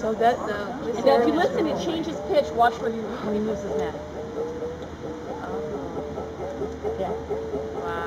So that, the, this Now, if you listen it changes pitch, watch when he, when he moves his neck. Yeah. Wow.